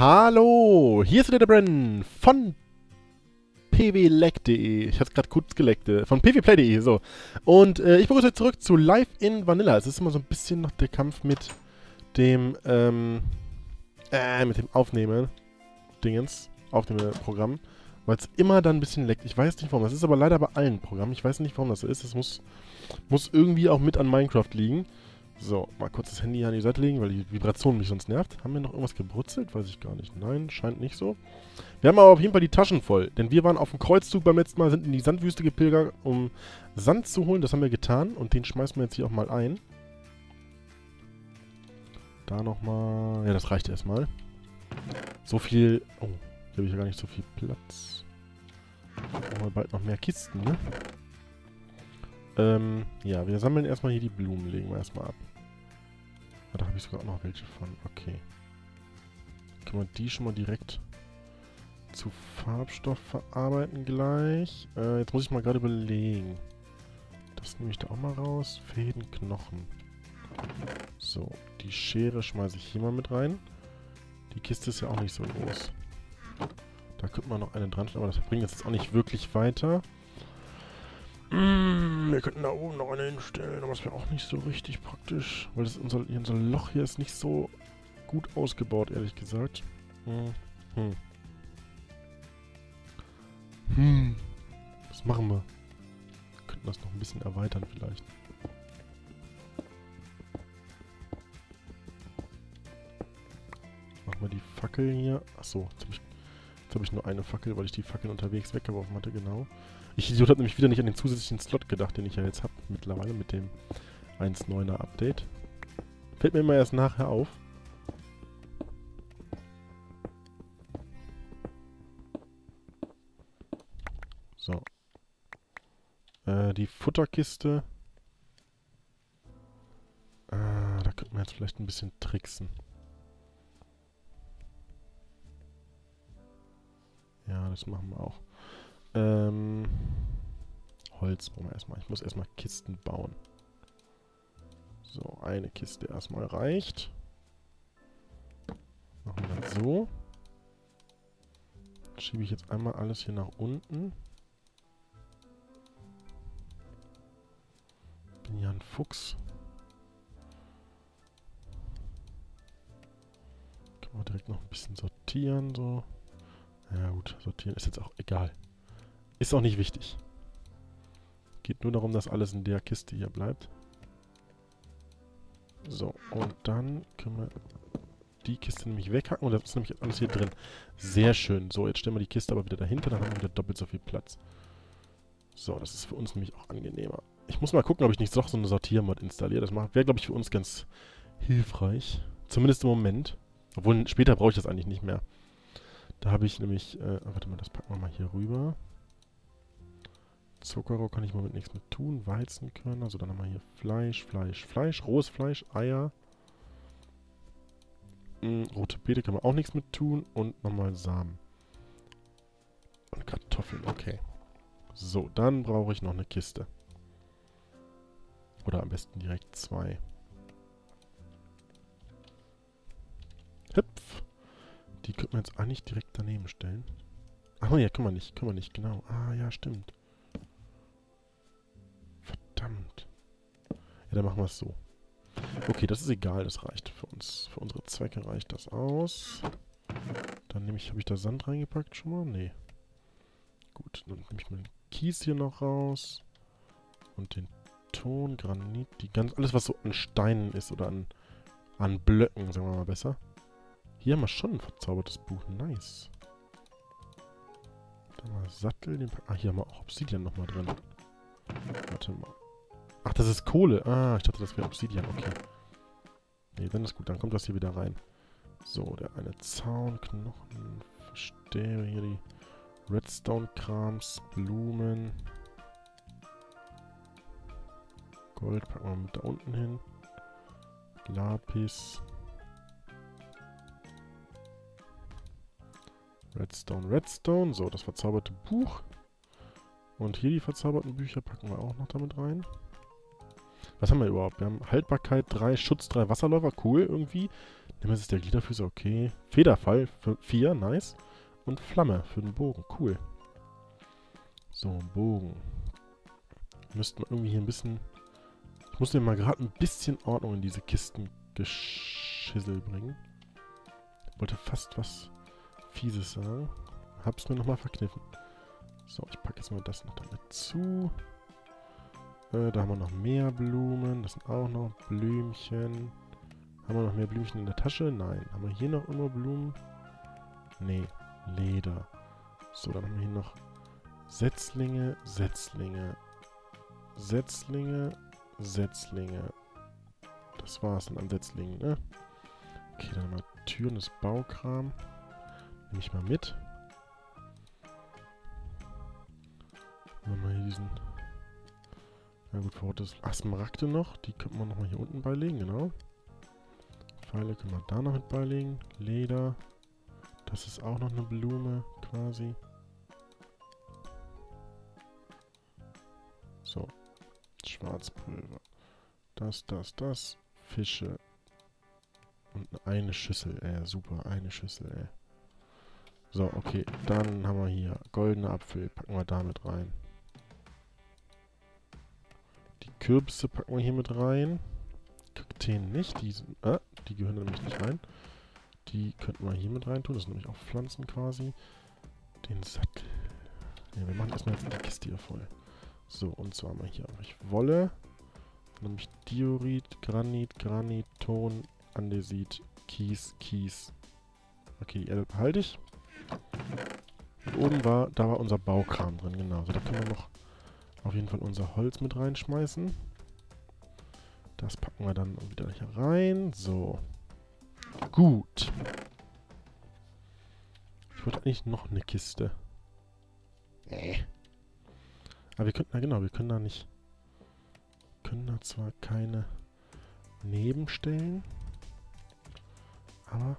Hallo, hier ist wieder der Brennan von pwleck.de. Ich hatte gerade kurz geleckt. äh, Von pwplay.de, so. Und äh, ich begrüße euch zurück zu Live in Vanilla. Es ist immer so ein bisschen noch der Kampf mit dem, ähm, äh, mit dem Aufnehmen, Dingens, Aufnehmeprogramm. Weil es immer dann ein bisschen leckt. Ich weiß nicht warum. Das ist aber leider bei allen Programmen. Ich weiß nicht, warum das ist. Das muss, muss irgendwie auch mit an Minecraft liegen. So, mal kurz das Handy an die Seite legen, weil die Vibration mich sonst nervt. Haben wir noch irgendwas gebrutzelt? Weiß ich gar nicht. Nein, scheint nicht so. Wir haben aber auf jeden Fall die Taschen voll. Denn wir waren auf dem Kreuzzug beim letzten Mal, sind in die Sandwüste gepilgert, um Sand zu holen. Das haben wir getan. Und den schmeißen wir jetzt hier auch mal ein. Da nochmal... Ja, das reicht erstmal. So viel... Oh, hier habe ich ja gar nicht so viel Platz. Brauchen wir bald noch mehr Kisten, ne? Ähm, ja, wir sammeln erstmal hier die Blumen, legen wir erstmal ab. Ah, da habe ich sogar auch noch welche von. Okay. Können wir die schon mal direkt zu Farbstoff verarbeiten gleich. Äh, jetzt muss ich mal gerade überlegen. Das nehme ich da auch mal raus. Fäden, Knochen. So, die Schere schmeiße ich hier mal mit rein. Die Kiste ist ja auch nicht so groß. Da könnte man noch eine dran stellen, aber das bringt jetzt auch nicht wirklich weiter. Mm, wir könnten da oben noch eine hinstellen, aber das wäre auch nicht so richtig praktisch. Weil das unser, unser Loch hier ist nicht so gut ausgebaut, ehrlich gesagt. Hm. Hm. Hm. Was machen wir? Wir könnten das noch ein bisschen erweitern vielleicht. Machen wir die Fackel hier. Achso, jetzt habe ich, jetzt hab ich nur eine Fackel, weil ich die Fackeln unterwegs weggeworfen hatte, genau. Ich Idiot habe nämlich wieder nicht an den zusätzlichen Slot gedacht, den ich ja jetzt habe mittlerweile mit dem 1.9er Update. Fällt mir immer erst nachher auf. So. Äh, die Futterkiste. Ah, da könnten wir jetzt vielleicht ein bisschen tricksen. Ja, das machen wir auch. Ähm, Holz brauchen wir erstmal. Ich muss erstmal Kisten bauen. So, eine Kiste erstmal reicht. Machen wir das so. Schiebe ich jetzt einmal alles hier nach unten. Bin ja ein Fuchs. Können wir direkt noch ein bisschen sortieren, so. Ja gut, sortieren ist jetzt auch egal. Ist auch nicht wichtig. Geht nur darum, dass alles in der Kiste hier bleibt. So, und dann können wir die Kiste nämlich weghacken. Und das ist nämlich alles hier drin. Sehr schön. So, jetzt stellen wir die Kiste aber wieder dahinter. Dann haben wir wieder doppelt so viel Platz. So, das ist für uns nämlich auch angenehmer. Ich muss mal gucken, ob ich nicht doch so eine Sortiermod installiere. Das wäre, glaube ich, für uns ganz hilfreich. Zumindest im Moment. Obwohl, später brauche ich das eigentlich nicht mehr. Da habe ich nämlich... Äh, warte mal, das packen wir mal hier rüber. Zuckerrohr kann ich moment nichts mit tun. Weizenkörner. Also dann haben wir hier Fleisch, Fleisch, Fleisch, rohes Fleisch, Eier. Mm, rote Beete kann man auch nichts mit tun. Und nochmal Samen. Und Kartoffeln, okay. So, dann brauche ich noch eine Kiste. Oder am besten direkt zwei. Hüpf. Die könnte man jetzt eigentlich direkt daneben stellen. Ach ja, können wir nicht, können wir nicht, genau. Ah, ja, stimmt. Verdammt. Ja, dann machen wir es so. Okay, das ist egal, das reicht für uns. Für unsere Zwecke reicht das aus. Dann nehme ich, habe ich da Sand reingepackt schon mal? Nee. Gut, dann nehme ich mal den Kies hier noch raus. Und den Ton, Granit, die ganz, alles was so an Steinen ist oder an, an Blöcken, sagen wir mal besser. Hier haben wir schon ein verzaubertes Buch, nice. Dann mal Sattel, den Ah, hier haben wir auch Obsidian nochmal drin. Warte mal. Ach, das ist Kohle. Ah, ich dachte, das wäre Obsidian. Okay. Nee, dann ist gut. Dann kommt das hier wieder rein. So, der eine Zaun, Knochen, Verstehe hier die Redstone-Krams, Blumen. Gold packen wir mit da unten hin. Lapis. Redstone, Redstone. So, das verzauberte Buch. Und hier die verzauberten Bücher packen wir auch noch damit rein. Was haben wir überhaupt? Wir haben Haltbarkeit 3, Schutz 3, Wasserläufer. Cool irgendwie. Nemesis der Gliederfüßer, okay. Federfall für 4, nice. Und Flamme für den Bogen, cool. So, Bogen. Müssten wir irgendwie hier ein bisschen... Ich muss mir mal gerade ein bisschen Ordnung in diese Kistengeschissel bringen. Ich wollte fast was Fieses sagen. Hab's mir nochmal verkniffen. So, ich packe jetzt mal das noch damit zu. Äh, da haben wir noch mehr Blumen. Das sind auch noch Blümchen. Haben wir noch mehr Blümchen in der Tasche? Nein. Haben wir hier noch immer Blumen? Nee. Leder. So, dann haben wir hier noch Setzlinge, Setzlinge, Setzlinge, Setzlinge. Das war's dann an Setzlingen, ne? Okay, dann mal Türen des Baukram. Nehme ich mal mit. Machen wir hier diesen... Ja gut, ist Asmaragde noch. Die könnten wir nochmal hier unten beilegen, genau. Pfeile können wir da noch mit beilegen. Leder. Das ist auch noch eine Blume, quasi. So. Schwarzpulver. Das, das, das. Fische. Und eine Schüssel, ey. Super, eine Schüssel, ey. So, okay. Dann haben wir hier goldene Apfel. Packen wir da mit rein. Kürbisse packen wir hier mit rein. Kakteen nicht. Die, sind, äh, die gehören nämlich nicht rein. Die könnten wir hier mit rein tun. Das sind nämlich auch Pflanzen quasi. Den Sattel. Ne, wir machen erstmal jetzt die Kiste hier voll. So, und zwar wir hier einfach Wolle. Nämlich Diorit, Granit, Granit, Ton, Andesit, Kies, Kies. Okay, die Erde behalte ich. Und oben war, da war unser Baukram drin, genau. So, da können wir noch auf jeden Fall unser Holz mit reinschmeißen. Das packen wir dann wieder hier rein. So. Gut. Ich wollte eigentlich noch eine Kiste. Nee. Aber wir könnten, na genau, wir können da nicht... können da zwar keine Nebenstellen, aber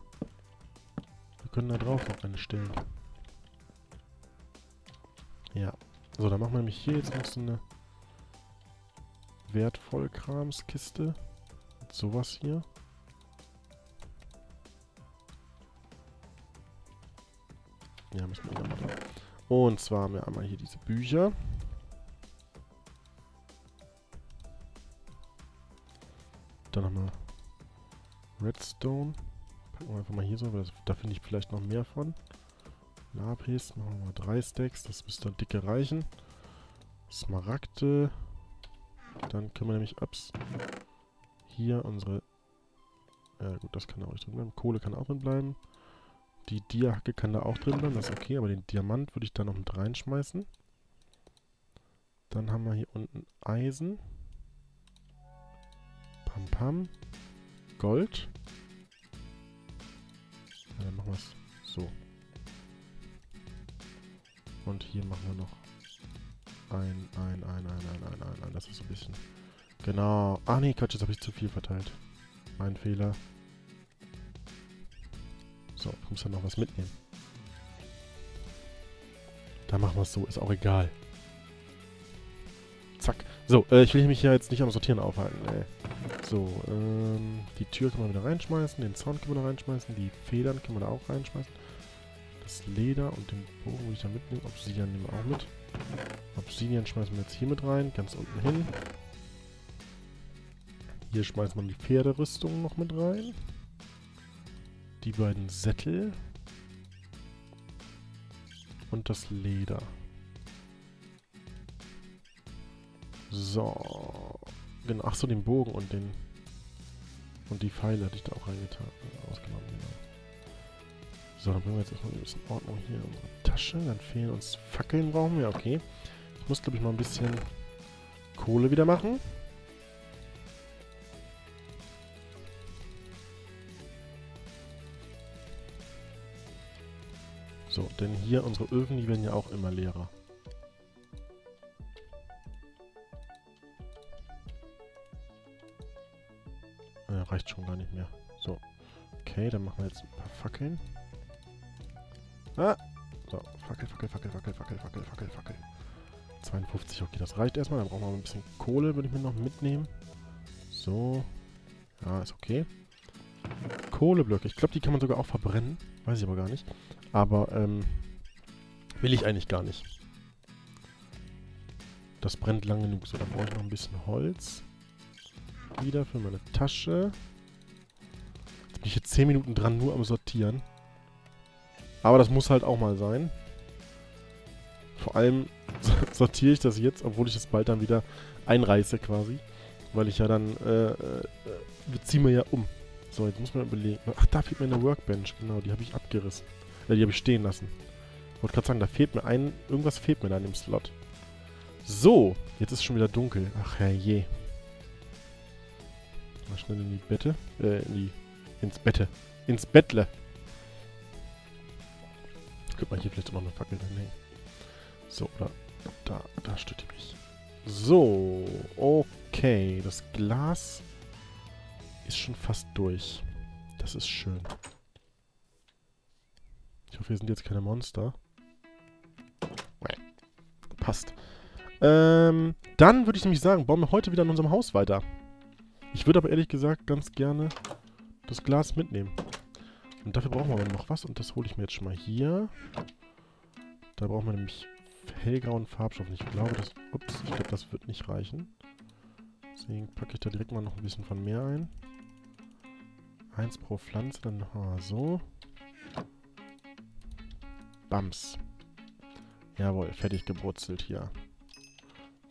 wir können da drauf noch eine stellen. Ja. So, dann machen wir nämlich hier jetzt noch so eine Wertvollkramskiste. Mit sowas hier. Ja, müssen wir wieder machen. Und zwar haben wir einmal hier diese Bücher. Dann haben wir Redstone. Packen wir einfach mal hier so, weil das, da finde ich vielleicht noch mehr von. Lapis, machen wir mal drei Stacks, das müsste dicke reichen. Smaragde. Dann können wir nämlich ups, hier unsere... Ja gut, das kann da auch drin bleiben. Kohle kann auch drin bleiben. Die Diahacke kann da auch drin bleiben, das ist okay, aber den Diamant würde ich da noch mit reinschmeißen. Dann haben wir hier unten Eisen. Pam Pam. Gold. Ja, dann machen wir es so. Und hier machen wir noch ein, ein, ein, ein, ein, ein, ein, ein. Das ist so ein bisschen... Genau. Ah nee, Quatsch, jetzt habe ich zu viel verteilt. Mein Fehler. So, ich muss ja noch was mitnehmen. Da machen wir es so, ist auch egal. Zack. So, äh, ich will mich ja jetzt nicht am Sortieren aufhalten, ey. So, ähm, die Tür können wir wieder reinschmeißen, den Sound können wir da reinschmeißen, die Federn können wir da auch reinschmeißen. Das Leder und den Bogen will ich da mitnehmen. Obsidian nehmen wir auch mit. Obsidian schmeißen wir jetzt hier mit rein, ganz unten hin. Hier schmeißt man die Pferderüstung noch mit rein. Die beiden Sättel. Und das Leder. So. Genau. Achso, den Bogen und den. Und die Pfeile hatte ich da auch reingetan. Ausgenommen, genau. So, dann bringen wir jetzt erstmal ein bisschen Ordnung hier in unsere Tasche. Dann fehlen uns Fackeln, brauchen wir. Okay. Ich muss, glaube ich, mal ein bisschen Kohle wieder machen. So, denn hier unsere Öfen, die werden ja auch immer leerer. Ja, reicht schon gar nicht mehr. So. Okay, dann machen wir jetzt ein paar Fackeln. Ah! So, Fackel, Fackel, Fackel, Fackel, Fackel, Fackel, Fackel, Fackel. 52, okay, das reicht erstmal. Dann brauchen wir ein bisschen Kohle, würde ich mir noch mitnehmen. So. Ja, ist okay. Kohleblöcke. Ich glaube, die kann man sogar auch verbrennen. Weiß ich aber gar nicht. Aber, ähm, will ich eigentlich gar nicht. Das brennt lang genug. So, dann brauche ich noch ein bisschen Holz. Wieder für meine Tasche. Jetzt bin ich jetzt 10 Minuten dran, nur am Sortieren. Aber das muss halt auch mal sein. Vor allem sortiere ich das jetzt, obwohl ich es bald dann wieder einreiße quasi. Weil ich ja dann, äh, äh, wir ziehen wir ja um. So, jetzt muss man überlegen. Ach, da fehlt mir eine Workbench. Genau, die habe ich abgerissen. Äh, die habe ich stehen lassen. Wollte gerade sagen, da fehlt mir ein, irgendwas fehlt mir da in dem Slot. So, jetzt ist schon wieder dunkel. Ach herrje. Mal schnell in die Bette. Äh, in die, ins Bette. Ins Bettle. Könnte man hier vielleicht auch noch eine Fackel dran hängen. So, oder da, da stört die mich. So, okay. Das Glas ist schon fast durch. Das ist schön. Ich hoffe, hier sind jetzt keine Monster. Passt. Ähm, dann würde ich nämlich sagen, bauen wir heute wieder in unserem Haus weiter. Ich würde aber ehrlich gesagt ganz gerne das Glas mitnehmen. Und dafür brauchen wir aber noch was und das hole ich mir jetzt schon mal hier. Da brauchen wir nämlich hellgrauen Farbstoff. Ich glaube, das... Ups, ich glaube, das wird nicht reichen. Deswegen packe ich da direkt mal noch ein bisschen von mehr ein. Eins pro Pflanze, dann nochmal so. Bams. Jawohl, fertig gebrutzelt hier.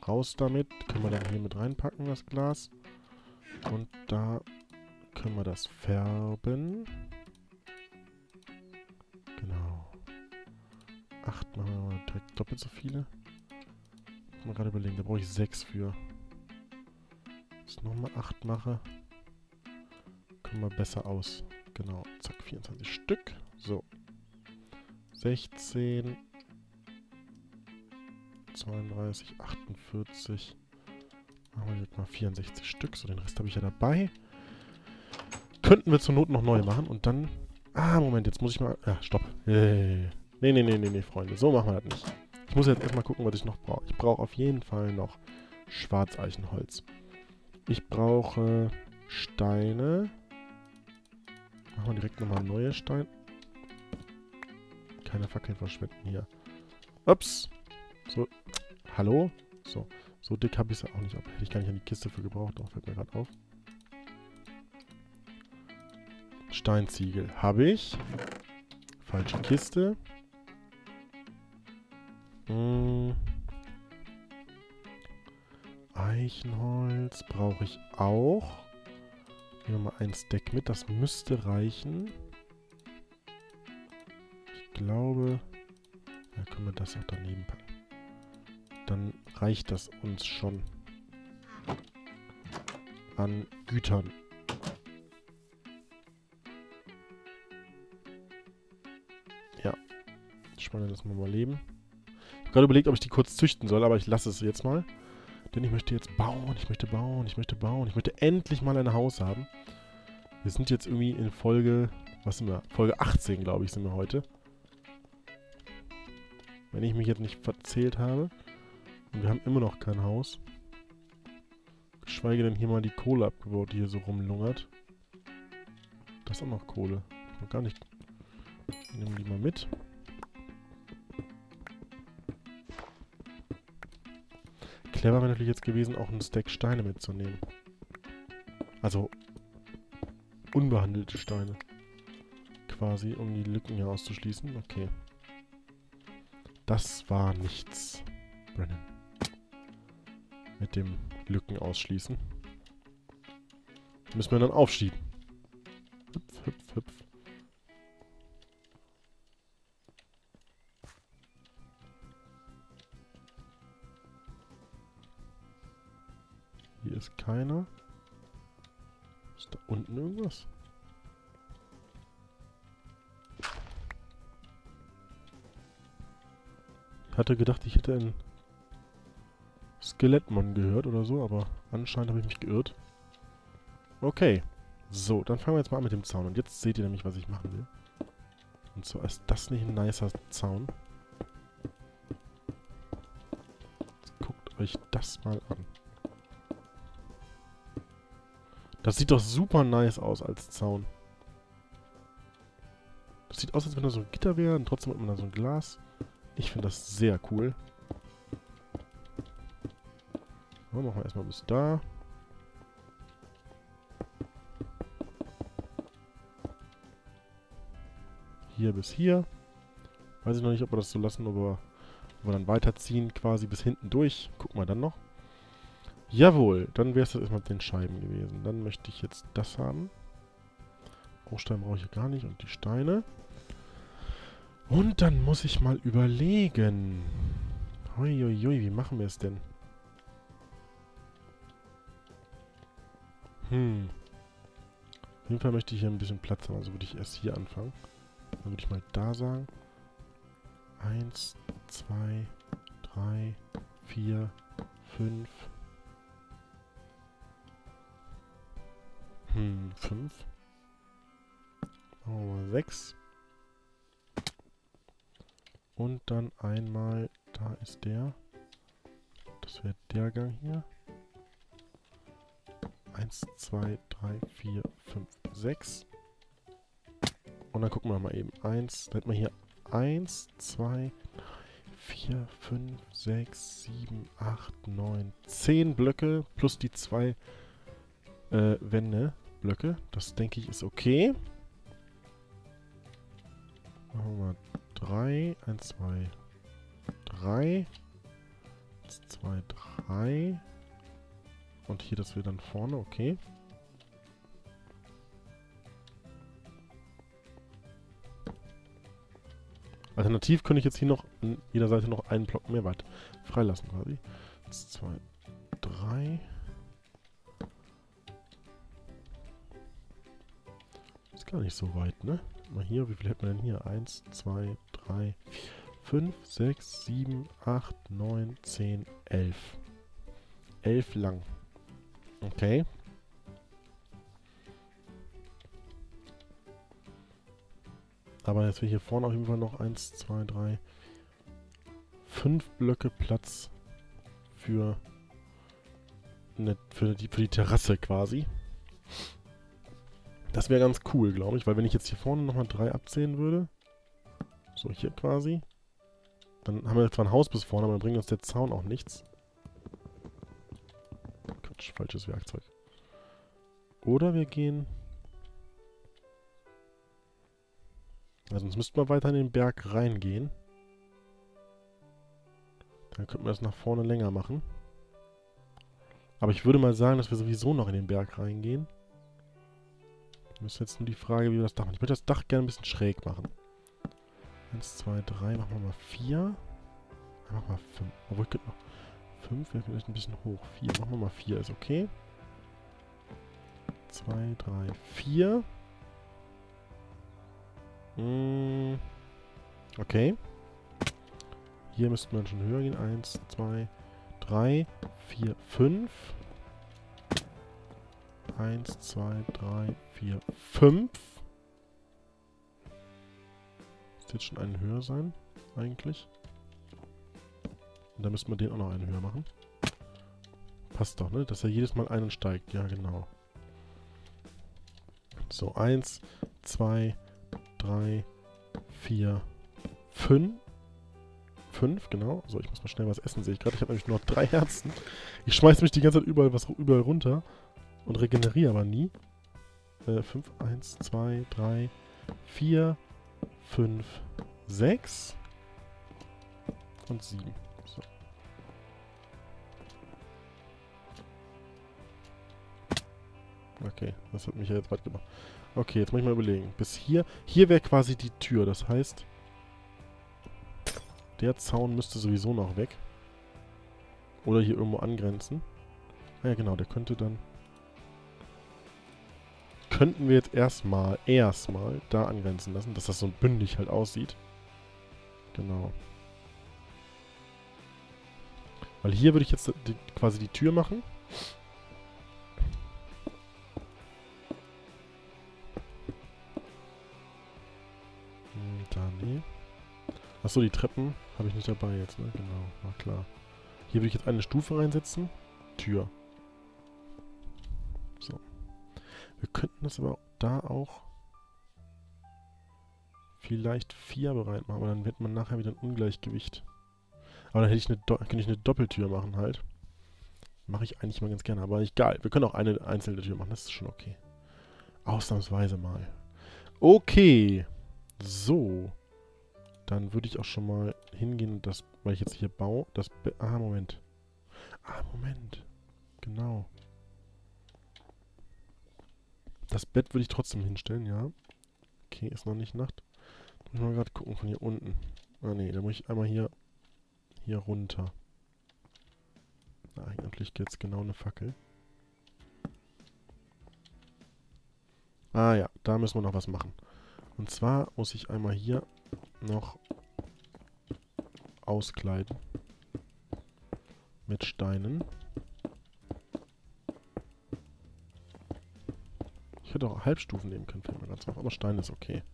Raus damit. Können wir dann hier mit reinpacken, das Glas. Und da können wir das färben. Direkt doppelt so viele. Mal gerade überlegen, da brauche ich sechs für. Wenn ich nochmal acht mache, kommen wir besser aus. Genau, zack, 24 Stück. So. 16, 32, 48. Machen wir jetzt mal 64 Stück. So, den Rest habe ich ja dabei. Könnten wir zur Not noch neu machen und dann... Ah, Moment, jetzt muss ich mal... Ja, stopp. Nee, nee, nee, nee, nee, Freunde. So machen wir das nicht. Ich muss jetzt erstmal gucken, was ich noch brauche. Ich brauche auf jeden Fall noch Schwarzeichenholz. Ich brauche Steine. Machen wir direkt nochmal neue Steine. Keine Fackeln verschwenden hier. Ups. So. Hallo? So. So dick habe ich es auch nicht. Hätte ich gar nicht an die Kiste für gebraucht. Doch, fällt mir gerade auf. Steinziegel habe ich. Falsche Kiste. Hm. Eichenholz brauche ich auch. Nehmen wir mal ein Stack mit. Das müsste reichen. Ich glaube, da können wir das auch daneben packen. Dann reicht das uns schon an Gütern. Ja. Spanne das mal mal leben. Ich habe gerade überlegt, ob ich die kurz züchten soll, aber ich lasse es jetzt mal. Denn ich möchte jetzt bauen, ich möchte bauen, ich möchte bauen. Ich möchte endlich mal ein Haus haben. Wir sind jetzt irgendwie in Folge... Was sind wir? Folge 18, glaube ich, sind wir heute. Wenn ich mich jetzt nicht verzählt habe. Und wir haben immer noch kein Haus. Geschweige denn hier mal die Kohle abgebaut, die hier so rumlungert. Das ist auch noch Kohle. Noch gar nicht. Nehmen die mal mit. Clever wäre natürlich jetzt gewesen, auch einen Stack Steine mitzunehmen. Also unbehandelte Steine. Quasi, um die Lücken hier auszuschließen. Okay. Das war nichts, Brennan. Mit dem Lücken ausschließen. Müssen wir dann aufschieben. Ist keiner. Ist da unten irgendwas? Ich hatte gedacht, ich hätte einen Skelettmann gehört oder so, aber anscheinend habe ich mich geirrt. Okay. So, dann fangen wir jetzt mal an mit dem Zaun. Und jetzt seht ihr nämlich, was ich machen will. Und zwar ist das nicht ein nicer Zaun. Jetzt guckt euch das mal an. Das sieht doch super nice aus als Zaun. Das sieht aus, als wenn da so ein Gitter wäre und trotzdem hat man da so ein Glas. Ich finde das sehr cool. So, machen wir erstmal bis da. Hier bis hier. Weiß ich noch nicht, ob wir das so lassen, aber wir dann weiterziehen quasi bis hinten durch. Gucken wir dann noch. Jawohl, dann wäre es das erstmal mit den Scheiben gewesen. Dann möchte ich jetzt das haben. Bruchstein brauche ich gar nicht und die Steine. Und dann muss ich mal überlegen. Huiuiui, wie machen wir es denn? Hm. Auf jeden Fall möchte ich hier ein bisschen Platz haben. Also würde ich erst hier anfangen. Dann würde ich mal da sagen. Eins, zwei, drei, vier, fünf. Hm, fünf. Machen wir mal sechs. Und dann einmal, da ist der. Das wäre der Gang hier. 1, 2, 3, 4, 5, 6. Und dann gucken wir mal eben. 1, da hätten wir hier 1, 2, 4, 5, 6, 7, 8, 9, 10 Blöcke plus die zwei äh, Wände. Blöcke. Das denke ich ist okay. Machen wir mal 3. 1, 2, 3. 1, 2, 3. Und hier das wir dann vorne, okay. Alternativ könnte ich jetzt hier noch an jeder Seite noch einen Block mehr weit freilassen quasi. 1, 2, 3. gar nicht so weit, ne? Mal hier, wie viel hätten wir denn hier? 1, 2, 3, 5, 6, 7, 8, 9, 10, 11. 11 lang. Okay. Aber jetzt will hier vorne auf jeden Fall noch 1, 2, 3, 5 Blöcke Platz für, eine, für, die, für die Terrasse quasi. Das wäre ganz cool, glaube ich, weil wenn ich jetzt hier vorne nochmal 3 abzählen würde, so hier quasi, dann haben wir zwar ein Haus bis vorne, aber dann bringt uns der Zaun auch nichts. Quatsch, falsches Werkzeug. Oder wir gehen Also sonst müssten wir weiter in den Berg reingehen. Dann könnten wir das nach vorne länger machen. Aber ich würde mal sagen, dass wir sowieso noch in den Berg reingehen. Wir müssen jetzt nur die Frage, wie wir das Dach machen. Ich würde das Dach gerne ein bisschen schräg machen. Eins, zwei, drei, machen wir mal vier. Machen wir mal fünf. Obwohl, ich könnte noch fünf, wäre vielleicht ein bisschen hoch. Vier, machen wir mal vier, ist okay. Zwei, drei, vier. Hm. Okay. Hier müsste man schon höher gehen. Eins, zwei, drei, vier, fünf. Eins, zwei, drei, vier, fünf. Müsste jetzt schon einen höher sein, eigentlich. Und dann müssten wir den auch noch einen höher machen. Passt doch, ne? Dass er jedes Mal einen steigt. Ja, genau. So, eins, zwei, drei vier, fünf. Fünf, genau. So, ich muss mal schnell was essen, sehe ich gerade. Ich habe nämlich nur noch drei Herzen. Ich schmeiße mich die ganze Zeit überall was überall runter und regeneriere aber nie. Äh, fünf, eins, zwei, drei, vier, fünf, sechs und sieben. So. Okay, das hat mich ja jetzt weit gemacht. Okay, jetzt muss ich mal überlegen. Bis hier. Hier wäre quasi die Tür. Das heißt, der Zaun müsste sowieso noch weg. Oder hier irgendwo angrenzen. Ah ja, genau. Der könnte dann... Könnten wir jetzt erstmal, erstmal da angrenzen lassen, dass das so bündig halt aussieht. Genau. Weil hier würde ich jetzt die, quasi die Tür machen. Achso, die Treppen habe ich nicht dabei jetzt, ne? Genau, war klar. Hier würde ich jetzt eine Stufe reinsetzen. Tür. Wir könnten das aber da auch vielleicht vier bereit machen, aber dann wird man nachher wieder ein Ungleichgewicht. Aber dann hätte ich eine, könnte ich eine Doppeltür machen halt. Mache ich eigentlich mal ganz gerne, aber egal. Wir können auch eine einzelne Tür machen, das ist schon okay. Ausnahmsweise mal. Okay. So. Dann würde ich auch schon mal hingehen und das, weil ich jetzt hier baue, das... Ah, Moment. Ah, Moment. Genau. Das Bett würde ich trotzdem hinstellen, ja. Okay, ist noch nicht Nacht. Muss ich mal gerade gucken von hier unten. Ah, nee, da muss ich einmal hier, hier runter. Na, eigentlich geht es genau eine Fackel. Ah ja, da müssen wir noch was machen. Und zwar muss ich einmal hier noch auskleiden. Mit Steinen. Ich hätte auch Halbstufen nehmen können, fällt mir ganz auf. Aber Stein ist okay.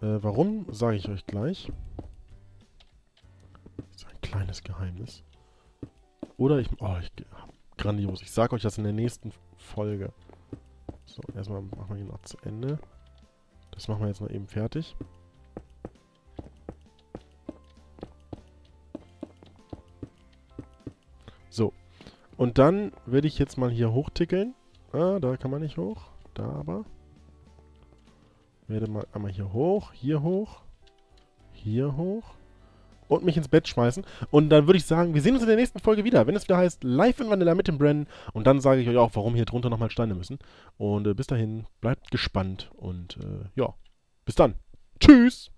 Äh, warum, sage ich euch gleich. Das ist ein kleines Geheimnis. Oder ich... Oh, ich... Grandios. Ich sage euch das in der nächsten Folge. So, erstmal machen wir hier noch zu Ende. Das machen wir jetzt mal eben fertig. Und dann werde ich jetzt mal hier hochtickeln. Ah, da kann man nicht hoch. Da aber. Werde mal einmal hier hoch, hier hoch, hier hoch und mich ins Bett schmeißen. Und dann würde ich sagen, wir sehen uns in der nächsten Folge wieder, wenn es wieder heißt Live in Vanilla mit dem Bren. Und dann sage ich euch auch, warum hier drunter nochmal Steine müssen. Und äh, bis dahin, bleibt gespannt und äh, ja, bis dann. Tschüss!